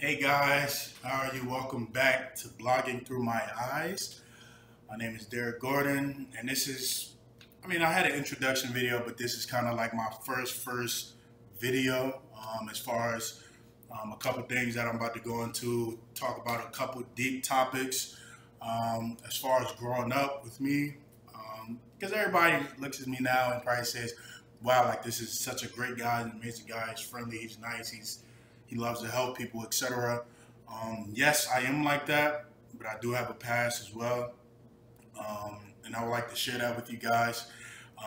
Hey guys, how are you? Welcome back to Blogging Through My Eyes. My name is Derrick Gordon, and this is, I mean, I had an introduction video, but this is kind of like my first, first video um, as far as um, a couple things that I'm about to go into, talk about a couple deep topics um, as far as growing up with me. Because um, everybody looks at me now and probably says, wow, like this is such a great guy, an amazing guy, he's friendly, he's nice, he's he loves to help people, etc. Um, yes, I am like that, but I do have a past as well, um, and I would like to share that with you guys.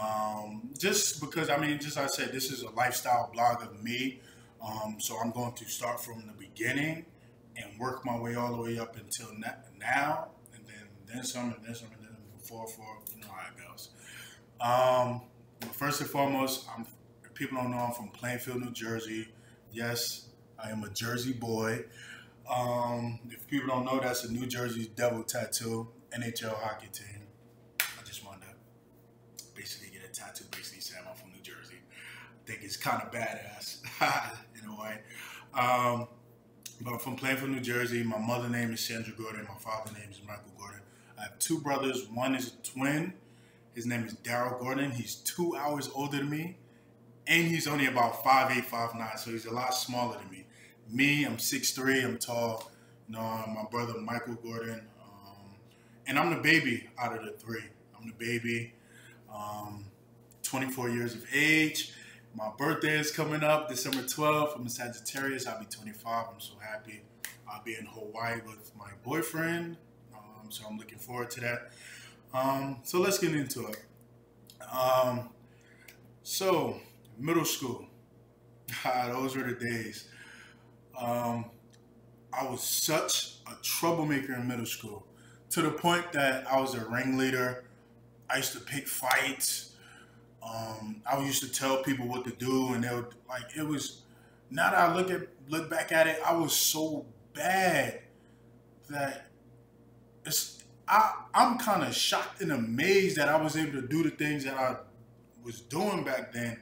Um, just because, I mean, just like I said, this is a lifestyle blog of me, um, so I'm going to start from the beginning and work my way all the way up until now, and then then some, and then some, and then before, for you know how it goes. Um, first and foremost, I'm people don't know I'm from Plainfield, New Jersey. Yes, I am a Jersey boy. Um, if people don't know, that's a New Jersey Devil tattoo, NHL hockey team. I just wanted to basically get a tattoo basically saying I'm from New Jersey. I think it's kind of badass in a way. Um, but from Plainfield, New Jersey. My mother name is Sandra Gordon. My father name is Michael Gordon. I have two brothers. One is a twin. His name is Daryl Gordon. He's two hours older than me, and he's only about five eight, five nine. so he's a lot smaller than me me, I'm 6'3", I'm tall. You know, my brother Michael Gordon, um, and I'm the baby out of the three. I'm the baby, um, 24 years of age. My birthday is coming up December 12th. I'm a Sagittarius. I'll be 25. I'm so happy. I'll be in Hawaii with my boyfriend. Um, so I'm looking forward to that. Um, so let's get into it. Um, so, middle school. Those were the days. Um, I was such a troublemaker in middle school to the point that I was a ringleader. I used to pick fights. Um, I used to tell people what to do, and they would like it was. Now that I look at look back at it, I was so bad that it's. I I'm kind of shocked and amazed that I was able to do the things that I was doing back then,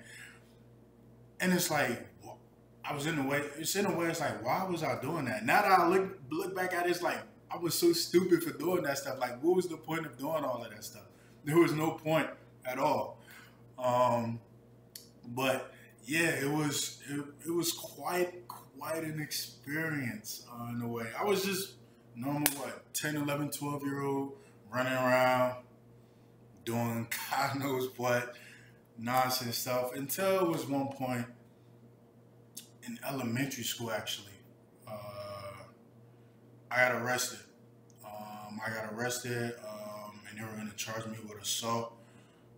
and it's like I was in the way. It's in a way. It's like, why was I doing that? Now that I look look back at it, it's like I was so stupid for doing that stuff. Like, what was the point of doing all of that stuff? There was no point at all. Um, but yeah, it was it, it was quite quite an experience uh, in a way. I was just normal, what 10, 11, 12 year old running around doing God knows what nonsense stuff until it was one point in elementary school actually. Uh, I got arrested. Um, I got arrested, um, and they were going to charge me with assault.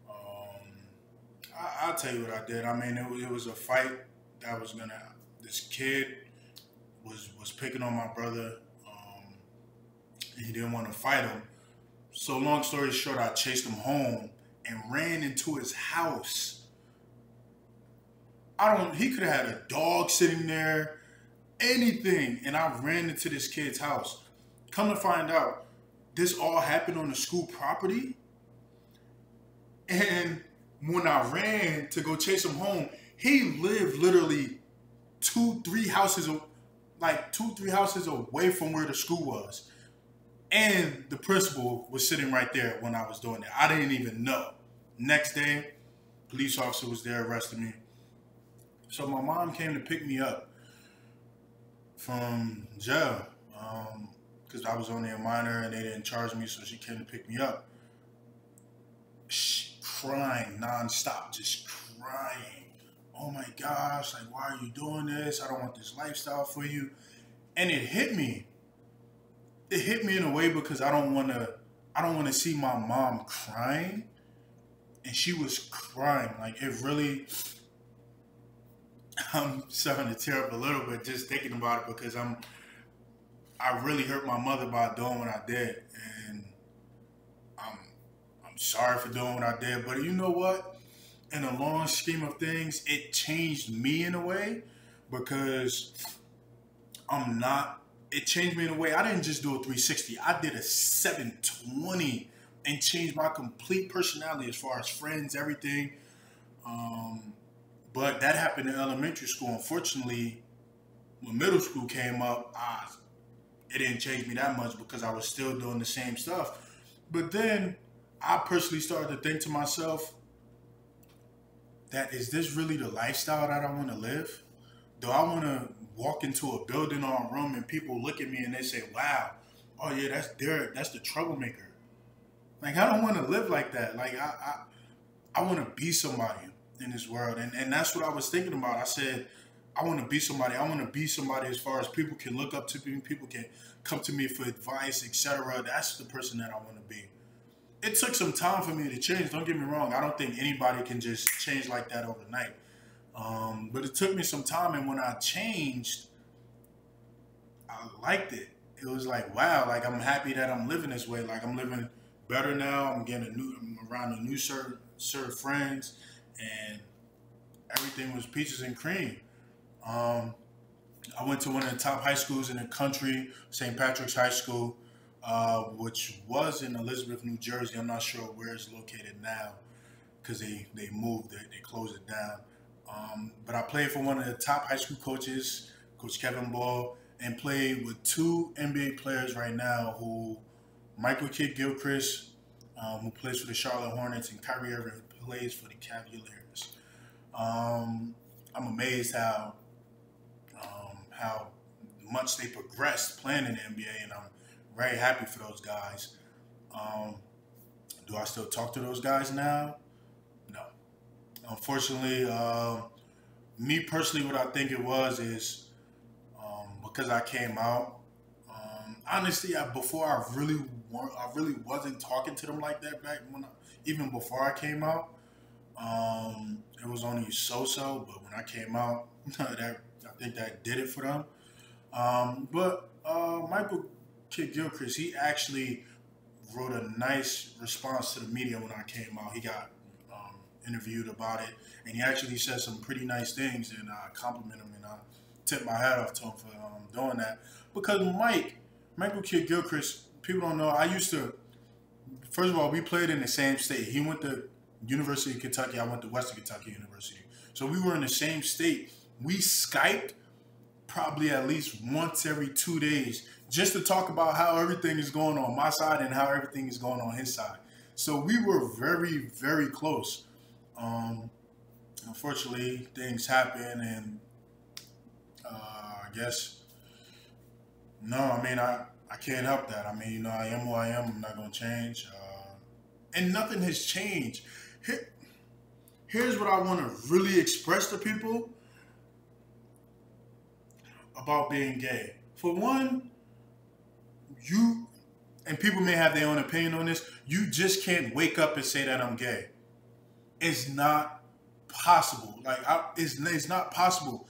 Um, I, will tell you what I did. I mean, it, it was a fight that was gonna. This kid was was picking on my brother. Um, he didn't want to fight him. So long story short, I chased him home and ran into his house I don't. He could have had a dog sitting there, anything, and I ran into this kid's house. Come to find out, this all happened on the school property. And when I ran to go chase him home, he lived literally two, three houses, like two, three houses away from where the school was. And the principal was sitting right there when I was doing it. I didn't even know. Next day, police officer was there arresting me. So my mom came to pick me up from jail because um, I was only a minor and they didn't charge me, so she came to pick me up. She, crying nonstop, just crying. Oh my gosh, like, why are you doing this? I don't want this lifestyle for you. And it hit me. It hit me in a way because I don't want to. I don't want to see my mom crying, and she was crying. Like it really, I'm starting to tear up a little bit just thinking about it because I'm I really hurt my mother by doing what I did, and I'm I'm sorry for doing what I did. But you know what? In the long scheme of things, it changed me in a way because I'm not. It changed me in a way. I didn't just do a 360. I did a 720 and changed my complete personality as far as friends, everything. Um, but that happened in elementary school. Unfortunately, when middle school came up, I, it didn't change me that much because I was still doing the same stuff. But then I personally started to think to myself, that is this really the lifestyle that I want to live? Do I want to walk into a building or a room and people look at me and they say, "Wow, oh yeah, that's Derrick, that's the troublemaker." Like I don't want to live like that. Like I, I, I want to be somebody in this world, and and that's what I was thinking about. I said, I want to be somebody. I want to be somebody as far as people can look up to me, people can come to me for advice, etc. That's the person that I want to be. It took some time for me to change. Don't get me wrong. I don't think anybody can just change like that overnight. Um, but it took me some time, and when I changed, I liked it. It was like, wow, like I'm happy that I'm living this way. Like I'm living better now. I'm getting a new, I'm around a new set of friends, and everything was peaches and cream. Um, I went to one of the top high schools in the country, St. Patrick's High School, uh, which was in Elizabeth, New Jersey. I'm not sure where it's located now because they, they moved it, they closed it down. Um, but I played for one of the top high school coaches, Coach Kevin Boyle, and played with two NBA players right now who Michael Kidd Gilchrist, um, who plays for the Charlotte Hornets, and Kyrie Irving, plays for the Cavaliers. Um, I'm amazed how um, how much they progressed playing in the NBA, and I'm very happy for those guys. Um, do I still talk to those guys now? No. Unfortunately, uh, me personally, what I think it was is um, because I came out. Um, honestly, I, before I really, I really wasn't talking to them like that back when, I, even before I came out. Um, it was only so-so, but when I came out, that I think that did it for them. Um, but uh, Michael Kidd Gilchrist, he actually wrote a nice response to the media when I came out. He got interviewed about it, and he actually said some pretty nice things, and I compliment him and I tip my hat off to him for um, doing that. Because Mike, Michael Kidd Gilchrist, people don't know. I used to. First of all, we played in the same state. He went to University of Kentucky. I went to Western Kentucky University. So we were in the same state. We Skyped probably at least once every two days just to talk about how everything is going on my side and how everything is going on his side. So we were very, very close. Um, unfortunately, things happen, and uh, I guess no. I mean, I I can't help that. I mean, you know, I am who I am. I'm not gonna change, uh, and nothing has changed. Here, here's what I want to really express to people about being gay. For one, you and people may have their own opinion on this. You just can't wake up and say that I'm gay. It's not possible. Like I, it's it's not possible.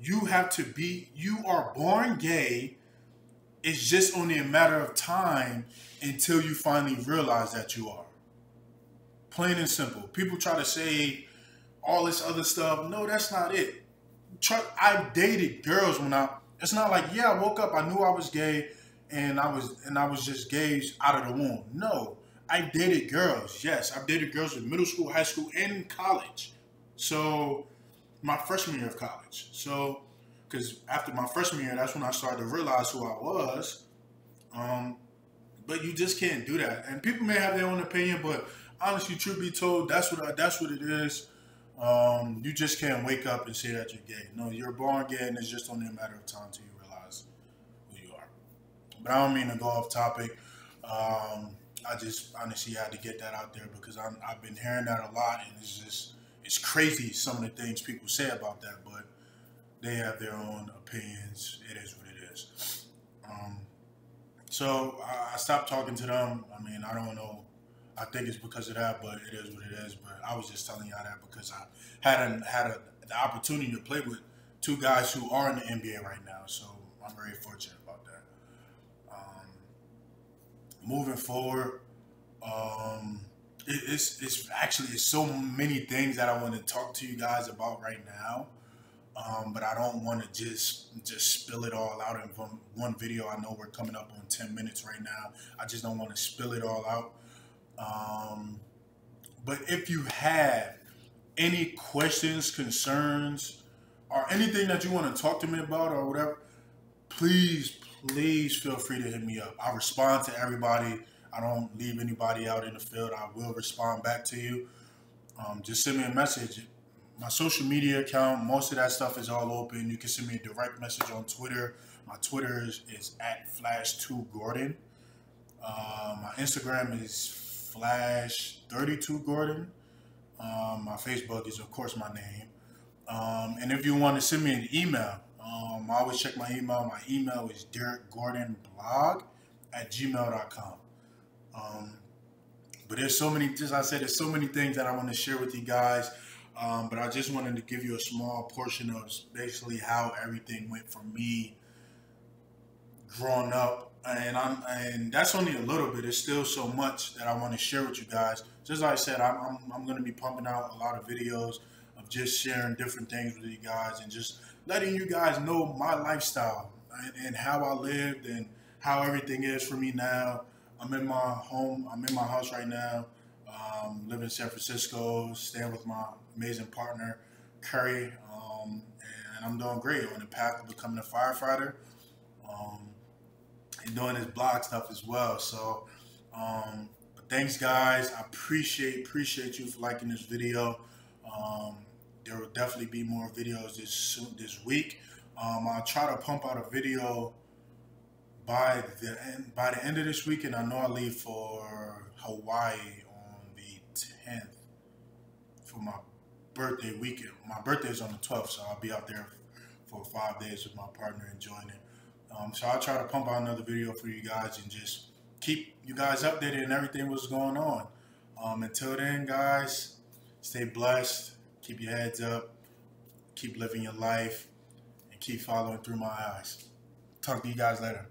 You have to be. You are born gay. It's just only a matter of time until you finally realize that you are. Plain and simple. People try to say all this other stuff. No, that's not it. I dated girls when I. It's not like yeah, I woke up, I knew I was gay, and I was and I was just gay out of the womb. No, I dated girls. Yes, I've dated girls in middle school, high school, and college. So my freshman year of college. So because after my freshman year, that's when I started to realize who I was. Um, but you just can't do that. And people may have their own opinion, but honestly, truth be told, that's what I, that's what it is. Um, you just can't wake up and say that you're gay. No, you're born gay, and it's just only a matter of time till you realize who you are. But I don't mean to go off topic. Um, I just honestly had to get that out there because i have been hearing that a lot, and it's just it's crazy some of the things people say about that, but they have their own opinions. It is what it is. Um, so I, stopped talking to them. I mean, I don't know. I think it's because of that, but it is what it is. But I was just telling y'all that because I had a, had a, the opportunity to play with two guys who are in the NBA right now. So I'm very fortunate about that. Um, moving forward, um, it, it's it's actually it's so many things that I want to talk to you guys about right now. Um, but I don't want to just just spill it all out in one, video. I know we're coming up on 10 minutes right now. I just don't want to spill it all out. Um, but if you have any questions, concerns, or anything that you want to talk to me about or whatever, please, please feel free to hit me up. I respond to everybody. I don't leave anybody out in the field. I will respond back to you. Um, just send me a message. My social media account, most of that stuff is all open. You can send me a direct message on Twitter. My Twitter is, is at Flash2Gordon. Uh, my Instagram is Flash32Gordon. Um, my Facebook is, of course, my name. Um, and if you want to send me an email, um, I always check my email. My email is derekgordonblog at gmail.com. Um, but there's so many, just I said, there's so many things that I want to share with you guys. Um, but I just wanted to give you a small portion of basically how everything went for me growing up. And I'm, and that's only a little bit. There's still so much that I want to share with you guys. Just like I said, I'm, I'm, I'm going to be pumping out a lot of videos of just sharing different things with you guys and just letting you guys know my lifestyle and, and how I lived and how everything is for me now. I'm in my home. I'm in my house right now. Um, live in San Francisco, staying with my amazing partner, Curry, um, and I'm doing great on the path of becoming a firefighter um, and doing this blog stuff as well. So, um, thanks, guys. I appreciate appreciate you for liking this video. Um, there will definitely be more videos this this week. Um, I'll try to pump out a video by the end by the end of this week, and I know I leave for Hawaii 10th for my birthday weekend. My birthday is on the 12th, so I'll be out there for five days with my partner enjoying it. Um, so I'll try to pump out another video for you guys and just keep you guys updated and everything what's going on. Um, until then, guys, stay blessed. Keep your heads up. Keep living your life and keep following through my eyes. Talk to you guys later.